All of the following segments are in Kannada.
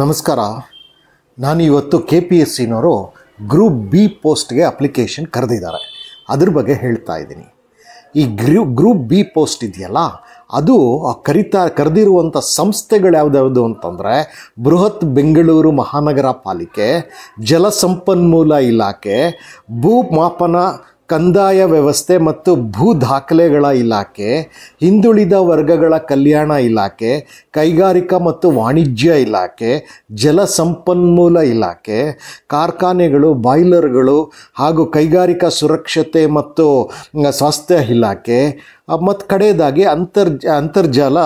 ನಮಸ್ಕಾರ. ನಾನು ಇವತ್ತು ಕೆ ಪಿ ಎಸ್ ಸಿನವರು ಗ್ರೂಪ್ ಬಿ ಪೋಸ್ಟ್ಗೆ ಅಪ್ಲಿಕೇಶನ್ ಕರೆದಿದ್ದಾರೆ. ಅದ್ರ ಬಗ್ಗೆ ಹೇಳ್ತಾ ಇದ್ದೀನಿ. ಈ ಗ್ರೂ, ಗ್ರೂಪ್ ಬಿ ಪೋಸ್ಟ್ ಇದೆಯಲ್ಲ, ಅದು ಕರಿತಾ, ಕರೆದಿರುವಂಥ ಸಂಸ್ಥೆಗಳು ಯಾವುದ್ಯಾವುದು ಅಂತಂದರೆ, ಬೃಹತ್ ಬೆಂಗಳೂರು ಮಹಾನಗರ ಪಾಲಿಕೆ, ಜಲಸಂಪನ್ಮೂಲ ಇಲಾಖೆ, ಭೂಮಾಪನ ಕಂದಾಯ ವ್ಯವಸ್ಥೆ ಮತ್ತು ಭೂ ದಾಖಲೆಗಳ ಇಲಾಖೆ, ಹಿಂದುಳಿದ ವರ್ಗಗಳ ಕಲ್ಯಾಣ ಇಲಾಖೆ, ಕೈಗಾರಿಕಾ ಮತ್ತು ವಾಣಿಜ್ಯ ಇಲಾಖೆ ಜಲಸಂಪನ್ಮೂಲ ಇಲಾಖೆ, ಕಾರ್ಖಾನೆಗಳು, ಬಾಯ್ಲರ್ಗಳು ಹಾಗೂ ಕೈಗಾರಿಕಾ ಸುರಕ್ಷತೆ ಮತ್ತು ಸ್ವಾಸ್ಥ್ಯ ಇಲಾಖೆ ಮತ್ತು ಕಡೆಯದಾಗಿ ಅಂತರ್ಜ ಅಂತರ್ಜಾಲ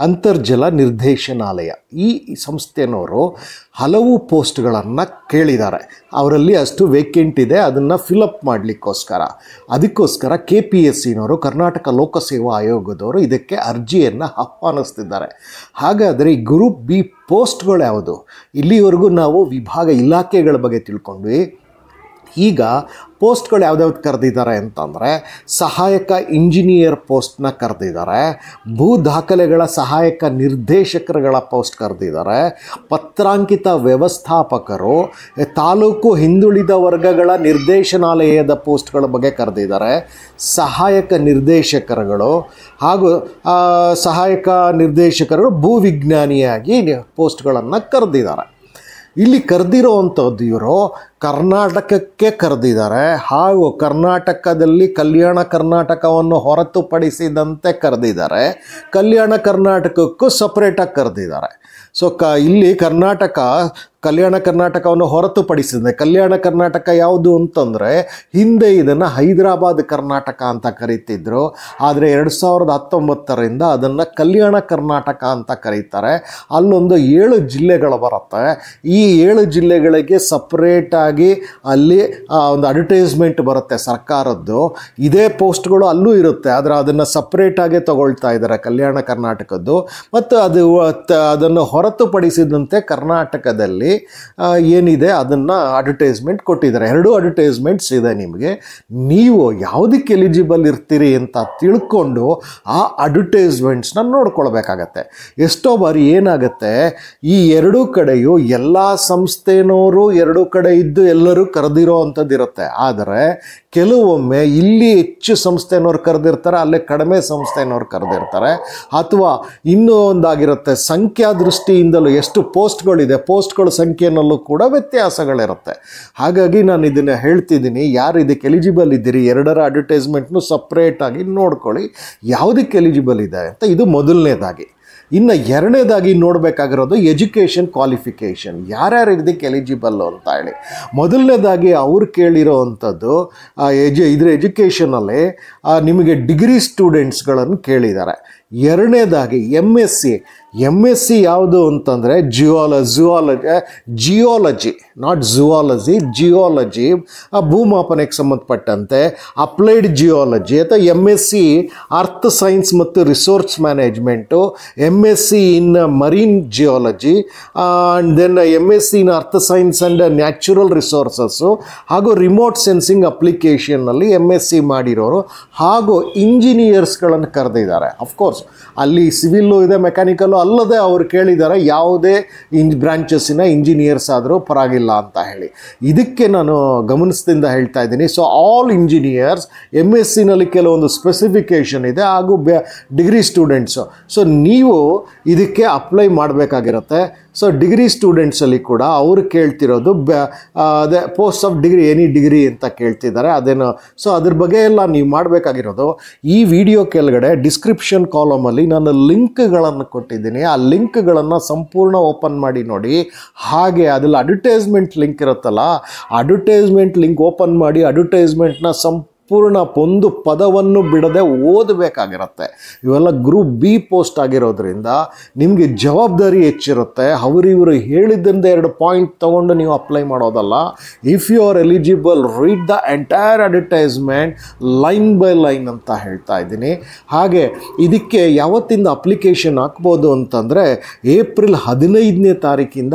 ಅಂತರ್ಜಲ ನಿರ್ದೇಶನಾಲಯ. ಈ ಸಂಸ್ಥೆನವರು ಹಲವು ಪೋಸ್ಟ್ಗಳನ್ನು ಕೇಳಿದ್ದಾರೆ ಅವರಲ್ಲಿ ಅಷ್ಟು ವೇಕೆಂಟ್ ಇದೆ, ಅದನ್ನು ಫಿಲಪ್ ಮಾಡಲಿಕ್ಕೋಸ್ಕರ. ಅದಕ್ಕೋಸ್ಕರ ಕೆ ಪಿ ಎಸ್ ಸಿನವರು ಕರ್ನಾಟಕ ಲೋಕಸೇವಾ ಆಯೋಗದವರು ಇದಕ್ಕೆ ಅರ್ಜಿಯನ್ನು ಆಹ್ವಾನಿಸ್ತಿದ್ದಾರೆ. ಹಾಗಾದರೆ ಈ ಗ್ರೂಪ್ ಬಿ ಪೋಸ್ಟ್ಗಳು ಯಾವುದು? ಇಲ್ಲಿವರೆಗೂ ನಾವು ವಿಭಾಗ ಇಲಾಖೆಗಳ ಬಗ್ಗೆ ತಿಳ್ಕೊಂಡ್ವಿ. ಈಗ ಪೋಸ್ಟ್ಗಳು ಯಾವ್ದ್ಯಾವ್ದು ಕರೆದಿದ್ದಾರೆ ಅಂತಂದರೆ ಸಹಾಯಕ ಇಂಜಿನಿಯರ್ ಪೋಸ್ಟ್ನ ಕರೆದಿದ್ದಾರೆ, ಭೂ ದಾಖಲೆಗಳ ಸಹಾಯಕ ನಿರ್ದೇಶಕರುಗಳ ಪೋಸ್ಟ್ ಕರೆದಿದ್ದಾರೆ, ಪತ್ರಾಂಕಿತ ವ್ಯವಸ್ಥಾಪಕರು ತಾಲೂಕು ಹಿಂದುಳಿದ ವರ್ಗಗಳ ನಿರ್ದೇಶನಾಲಯದ ಪೋಸ್ಟ್ಗಳ ಬಗ್ಗೆ ಕರೆದಿದ್ದಾರೆ, ಸಹಾಯಕ ನಿರ್ದೇಶಕರುಗಳು ಹಾಗೂ ಸಹಾಯಕ ನಿರ್ದೇಶಕರು ಭೂವಿಜ್ಞಾನಿಯಾಗಿ ಪೋಸ್ಟ್ಗಳನ್ನು ಕರೆದಿದ್ದಾರೆ. ಇಲ್ಲಿ ಕರೆದಿರೋ ಅಂಥದ್ದು ಇವರು ಕರ್ನಾಟಕಕ್ಕೆ ಕರೆದಿದ್ದಾರೆ ಹಾಗೂ ಕರ್ನಾಟಕದಲ್ಲಿ ಕಲ್ಯಾಣ ಕರ್ನಾಟಕವನ್ನು ಹೊರತುಪಡಿಸಿದಂತೆ ಕರೆದಿದ್ದಾರೆ. ಕಲ್ಯಾಣ ಕರ್ನಾಟಕಕ್ಕೂ ಸಪ್ರೇಟಾಗಿ ಕರೆದಿದ್ದಾರೆ. ಸೊ ಕ, ಇಲ್ಲಿ ಕರ್ನಾಟಕ, ಕಲ್ಯಾಣ ಕರ್ನಾಟಕವನ್ನು ಹೊರತುಪಡಿಸಿದೆ. ಕಲ್ಯಾಣ ಕರ್ನಾಟಕ ಯಾವುದು ಅಂತಂದರೆ ಹಿಂದೆ ಇದನ್ನು ಹೈದರಾಬಾದ್ ಕರ್ನಾಟಕ ಅಂತ ಕರೀತಿದ್ರು. ಆದರೆ ಎರಡು ಸಾವಿರದ ಹತ್ತೊಂಬತ್ತರಿಂದ ಅದನ್ನು ಕಲ್ಯಾಣ ಕರ್ನಾಟಕ ಅಂತ ಕರೀತಾರೆ. ಅಲ್ಲೊಂದು ಏಳು ಜಿಲ್ಲೆಗಳು ಬರುತ್ತೆ. ಈ ಏಳು ಜಿಲ್ಲೆಗಳಿಗೆ ಸಪ್ರೇಟಾಗಿ ಅಲ್ಲಿ ಒಂದು ಅಡ್ವರ್ಟೈಸ್ಮೆಂಟ್ ಬರುತ್ತೆ ಸರ್ಕಾರದ್ದು. ಇದೇ ಪೋಸ್ಟ್ಗಳು ಅಲ್ಲೂ ಇರುತ್ತೆ, ಆದರೆ ಅದನ್ನು ಸಪ್ರೇಟಾಗೆ ತಗೊಳ್ತಾ ಇದ್ದಾರೆ ಕಲ್ಯಾಣ ಕರ್ನಾಟಕದ್ದು. ಮತ್ತು ಅದು ಅದನ್ನು ಹೊರತುಪಡಿಸಿದಂತೆ ಕರ್ನಾಟಕದಲ್ಲಿ ಏನಿದೆ ಅದನ್ನು ಅಡ್ವರ್ಟೈಸ್ಮೆಂಟ್ ಕೊಟ್ಟಿದ್ದಾರೆ. ಎರಡು ಅಡ್ವರ್ಟೈಸ್ಮೆಂಟ್ಸ್ ಇದೆ ನಿಮಗೆ. ನೀವು ಯಾವುದಕ್ಕೆ ಎಲಿಜಿಬಲ್ ಇರ್ತೀರಿ ಅಂತ ತಿಳ್ಕೊಂಡು ಆ ಅಡ್ವರ್ಟೈಸ್ಮೆಂಟ್ಸ್ನ ನೋಡ್ಕೊಳ್ಬೇಕಾಗತ್ತೆ. ಎಷ್ಟೋ ಬಾರಿ ಏನಾಗುತ್ತೆ, ಈ ಎರಡೂ ಕಡೆಯೂ ಎಲ್ಲ ಸಂಸ್ಥೆನವರು ಎರಡೂ ಕಡೆ ಇದ್ದು ಎಲ್ಲರೂ ಕರೆದಿರೋ ಅಂಥದ್ದು ಇರುತ್ತೆ ಆದರೆ ಕೆಲವೊಮ್ಮೆ ಇಲ್ಲಿ ಹೆಚ್ಚು ಸಂಸ್ಥೆನವ್ರು ಕರೆದಿರ್ತಾರೆ, ಅಲ್ಲೇ ಕಡಿಮೆ ಸಂಸ್ಥೆನವ್ರು ಕರೆದಿರ್ತಾರೆ. ಅಥವಾ ಇನ್ನೂ ಒಂದಾಗಿರುತ್ತೆ ಸಂಖ್ಯಾ ದೃಷ್ಟಿಯಿಂದಲೂ ಎಷ್ಟು ಪೋಸ್ಟ್ಗಳಿದೆ, ಪೋಸ್ಟ್ಗಳ ಸಂಖ್ಯೆಯಲ್ಲೂ ಕೂಡ ವ್ಯತ್ಯಾಸಗಳಿರುತ್ತೆ. ಹಾಗಾಗಿ ನಾನು ಇದನ್ನು ಹೇಳ್ತಿದ್ದೀನಿ, ಯಾರು ಇದಕ್ಕೆ ಎಲಿಜಿಬಲ್ ಇದ್ದೀರಿ, ಎರಡರ ಅಡ್ವರ್ಟೈಸ್ಮೆಂಟ್ನು ಸಪ್ರೇಟಾಗಿ ನೋಡ್ಕೊಳ್ಳಿ, ಯಾವುದಕ್ಕೆ ಎಲಿಜಿಬಲ್ ಇದೆ ಅಂತ. ಇದು ಮೊದಲನೇದಾಗಿ. ಇನ್ನು ಎರಡನೇದಾಗಿ ನೋಡಬೇಕಾಗಿರೋದು ಎಜುಕೇಷನ್ ಕ್ವಾಲಿಫಿಕೇಷನ್. ಯಾರ್ಯಾರು ಇದಕ್ಕೆ ಎಲಿಜಿಬಲ್ಲು ಅಂತ ಹೇಳಿ. ಮೊದಲನೇದಾಗಿ ಅವ್ರು ಕೇಳಿರೋ ಅಂಥದ್ದು ಎಜು, ಇದ್ರ ಎಜುಕೇಷನಲ್ಲಿ ನಿಮಗೆ ಡಿಗ್ರಿ ಸ್ಟೂಡೆಂಟ್ಸ್ಗಳನ್ನು ಕೇಳಿದ್ದಾರೆ. ಎರಡನೇದಾಗಿ M S C M S C ಯಾವುದು ಅಂತಂದರೆ ಜಿಯೋಲ zoology geology not zoology geology ಭೂಮಾಪನಕ್ಕೆ ಸಂಬಂಧಪಟ್ಟಂತೆ ಅಪ್ಲೈಡ್ ಜಿಯೋಲಜಿ ಅಥವಾ M S C earth science ಮತ್ತು resource management M S C in marine geology and then M S C in earth science and natural resources ಹಾಗೂ ರಿಮೋಟ್ ಸೆನ್ಸಿಂಗ್ ಅಪ್ಲಿಕೇಶನ್ನಲ್ಲಿ ಎಂ ಎಸ್ ಸಿ ಮಾಡಿರೋರು ಹಾಗೂ ಇಂಜಿನಿಯರ್ಸ್ಗಳನ್ನು ಕರೆದಿದ್ದಾರೆ. ಅಫ್ಕೋರ್ಸ್ ಅಲ್ಲಿ ಸಿವಿಲ್ಲು ಇದೆ, ಮೆಕ್ಯಾನಿಕಲ್ಲು ಅಲ್ಲದೆ ಅವರು ಕೇಳಿದ್ದಾರೆ ಯಾವುದೇ ಇಂಜ್, ಬ್ರಾಂಚಸ್ಸಿನ ಇಂಜಿನಿಯರ್ಸ್ ಆದರೂ ಪರವಾಗಿಲ್ಲ ಅಂತ ಹೇಳಿ. ಇದಕ್ಕೆ ನಾನು ಗಮನಿಸದಿಂದ ಹೇಳ್ತಾ ಇದ್ದೀನಿ. So all engineers M S ಸಿನಲ್ಲಿ ಕೆಲವೊಂದು ಸ್ಪೆಸಿಫಿಕೇಷನ್ ಇದೆ ಹಾಗೂ ಬೆ ಡಿಗ್ರಿ ಸ್ಟೂಡೆಂಟ್ಸು ಸೊ ನೀವು ಇದಕ್ಕೆ ಅಪ್ಲೈ ಮಾಡಬೇಕಾಗಿರುತ್ತೆ. ಸೊ ಡಿಗ್ರಿ ಸ್ಟೂಡೆಂಟ್ಸಲ್ಲಿ ಕೂಡ ಅವರು ಕೇಳ್ತಿರೋದು ಅದೇ post of degree any degree ಅಂತ ಕೇಳ್ತಿದ್ದಾರೆ. ಅದೇನು ಸೊ ಅದ್ರ ಬಗ್ಗೆ ಎಲ್ಲ ನೀವು ಮಾಡಬೇಕಾಗಿರೋದು. ಈ ವಿಡಿಯೋ ಕೆಳಗಡೆ ಡಿಸ್ಕ್ರಿಪ್ಷನ್ ಕಾಲಮಲ್ಲಿ ನಾನು ಲಿಂಕ್ಗಳನ್ನು ಕೊಟ್ಟಿದ್ದೀನಿ. ಆ ಲಿಂಕ್ಗಳನ್ನು ಸಂಪೂರ್ಣ ಓಪನ್ ಮಾಡಿ ನೋಡಿ. ಹಾಗೆ ಅದ್ರಲ್ಲಿ ಅಡ್ವರ್ಟೈಸ್ಮೆಂಟ್ ಲಿಂಕ್ ಇರುತ್ತಲ್ಲ ಅಡ್ವರ್ಟೈಸ್ಮೆಂಟ್ ಲಿಂಕ್ ಓಪನ್ ಮಾಡಿ ಅಡ್ವರ್ಟೈಸ್ಮೆಂಟ್ನ ಸಂಪೂರ್ಣ ಒಂದು ಪದವನ್ನು ಬಿಡದೆ ಓದಬೇಕಾಗಿರುತ್ತೆ. ಇವೆಲ್ಲ ಗ್ರೂಪ್ ಬಿ ಪೋಸ್ಟ್ ಆಗಿರೋದ್ರಿಂದ ನಿಮಗೆ ಜವಾಬ್ದಾರಿ ಹೆಚ್ಚಿರುತ್ತೆ. ಅವರಿವರು ಹೇಳಿದ್ದರಿಂದ ಎರಡು ಪಾಯಿಂಟ್ ತೊಗೊಂಡು ನೀವು ಅಪ್ಲೈ ಮಾಡೋದಲ್ಲ. If you are eligible read the entire advertisement line by line ಅಂತ ಹೇಳ್ತಾ ಇದ್ದೀನಿ. ಹಾಗೆ ಇದಕ್ಕೆ ಯಾವತ್ತಿಂದ ಅಪ್ಲಿಕೇಶನ್ ಹಾಕ್ಬೋದು ಅಂತಂದರೆ ಏಪ್ರಿಲ್ ಹದಿನೈದನೇ ತಾರೀಕಿಂದ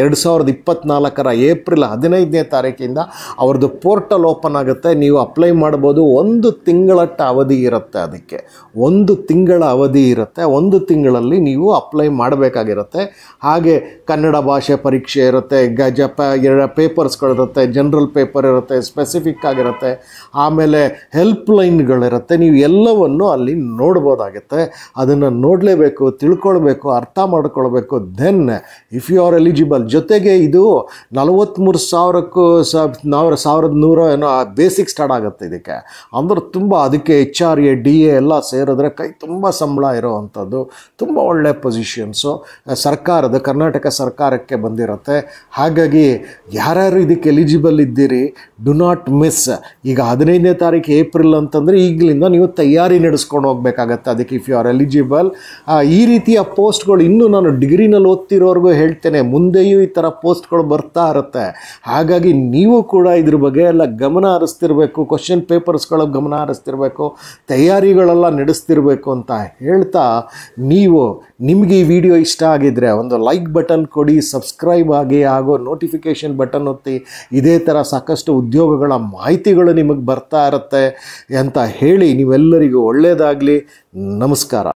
ಎರಡು ಸಾವಿರದ ಇಪ್ಪತ್ತ್ನಾಲ್ಕರ ಏಪ್ರಿಲ್ ಹದಿನೈದನೇ ತಾರೀಕಿಂದ ಅವ್ರದ್ದು ಪೋರ್ಟಲ್ ಓಪನ್ ಆಗುತ್ತೆ. ನೀವು ಅಪ್ಲೈ ಮಾಡ್ಬೋದು ಒಂದು ತಿಂಗಳಟ್ಟ ಅವಧಿ ಇರುತ್ತೆ ಅದಕ್ಕೆ. ಒಂದು ತಿಂಗಳ ಅವಧಿ ಇರುತ್ತೆ, ಒಂದು ತಿಂಗಳಲ್ಲಿ ನೀವು ಅಪ್ಲೈ ಮಾಡಬೇಕಾಗಿರುತ್ತೆ. ಹಾಗೆ ಕನ್ನಡ ಭಾಷೆ ಪರೀಕ್ಷೆ ಇರುತ್ತೆ, ಗಜ ಪ ಪೇಪರ್ಸ್ಗಳಿರುತ್ತೆ ಜನರಲ್ ಪೇಪರ್ ಇರುತ್ತೆ ಸ್ಪೆಸಿಫಿಕ್ ಆಗಿರುತ್ತೆ. ಆಮೇಲೆ ಹೆಲ್ಪ್ ಲೈನ್ಗಳಿರುತ್ತೆ ನೀವು ಎಲ್ಲವನ್ನು ಅಲ್ಲಿ ನೋಡ್ಬೋದಾಗುತ್ತೆ. ಅದನ್ನು ನೋಡಲೇಬೇಕು, ತಿಳ್ಕೊಳ್ಬೇಕು, ಅರ್ಥ ಮಾಡ್ಕೊಳ್ಬೇಕು. Then if you are eligible ಜೊತೆಗೆ ಇದು ನಲವತ್ತ್ಮೂರು ಸಾವಿರಕ್ಕೂ ಸಾವಿರ, ಸಾವಿರದ ನೂರ ಏನೋ ಬೇಸಿಕ್ ಸ್ಟಾರ್ಟ್ ಆಗುತ್ತೆ. ಇದಕ್ಕೆ. ಅಂದ್ರೆ ತುಂಬ ಅದಕ್ಕೆ H R A D A ಎಲ್ಲ ಸೇರಿದ್ರೆ ಕೈ ತುಂಬ ಸಂಬಳ ಇರೋವಂಥದ್ದು, ತುಂಬ ಒಳ್ಳೆಯ ಪೊಸಿಷನ್ಸು ಸರ್ಕಾರದ, ಕರ್ನಾಟಕ ಸರ್ಕಾರಕ್ಕೆ ಬಂದಿರುತ್ತೆ. ಹಾಗಾಗಿ ಯಾರ್ಯಾರು ಇದಕ್ಕೆ ಎಲಿಜಿಬಲ್ ಇದ್ದೀರಿ ಡು ನಾಟ್ ಮಿಸ್ ಈಗ ಹದಿನೈದನೇ ತಾರೀಕು ಏಪ್ರಿಲ್ ಅಂತಂದರೆ ಈಗಲಿಂದ ನೀವು ತಯಾರಿ ನಡೆಸ್ಕೊಂಡು ಹೋಗಬೇಕಾಗತ್ತೆ ಅದಕ್ಕೆ ಇಫ್ ಯು ಆರ್ ಎಲಿಜಿಬಲ್ ಈ ರೀತಿಯ ಪೋಸ್ಟ್ಗಳು ಇನ್ನೂ ನಾನು ಡಿಗ್ರಿನಲ್ಲಿ ಓದ್ತಿರೋರ್ಗೂ ಹೇಳ್ತೇನೆ, ಮುಂದೆಯೂ ಈ ಥರ ಪೋಸ್ಟ್ಗಳು ಬರ್ತಾ ಇರುತ್ತೆ. ಹಾಗಾಗಿ ನೀವು ಕೂಡ ಇದ್ರ ಬಗ್ಗೆ ಎಲ್ಲ ಗಮನ ಹರಿಸ್ತಿರ್ಬೇಕು ಕ್ವಶನ್ ಪೇಪರ್ಸ್ಗಳ ಗಮನ ಹರಿಸ್ತಿರ್ಬೇಕು, ತಯಾರಿಗಳೆಲ್ಲ ನಡೆಸ್ತಿರ್ಬೇಕು ಅಂತ ಹೇಳ್ತಾ ನೀವು ನಿಮಗೆ ಈ ವಿಡಿಯೋ ಇಷ್ಟ ಆಗಿದ್ರೆ ಒಂದು ಲೈಕ್ ಬಟನ್ ಕೊಡಿ, ಸಬ್ಸ್ಕ್ರೈಬ್ ಆಗಿ ಹಾಗೂ ನೋಟಿಫಿಕೇಷನ್ ಬಟನ್ ಒತ್ತಿ, ಇದೇ ಥರ ಸಾಕಷ್ಟು ಉದ್ಯೋಗಗಳ ಮಾಹಿತಿಗಳು ನಿಮಗೆ ಬರ್ತಾ ಇರುತ್ತೆ ಅಂತ ಹೇಳಿ ನೀವೆಲ್ಲರಿಗೂ ಒಳ್ಳೆಯದಾಗಲಿ ನಮಸ್ಕಾರ.